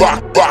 rock, rock.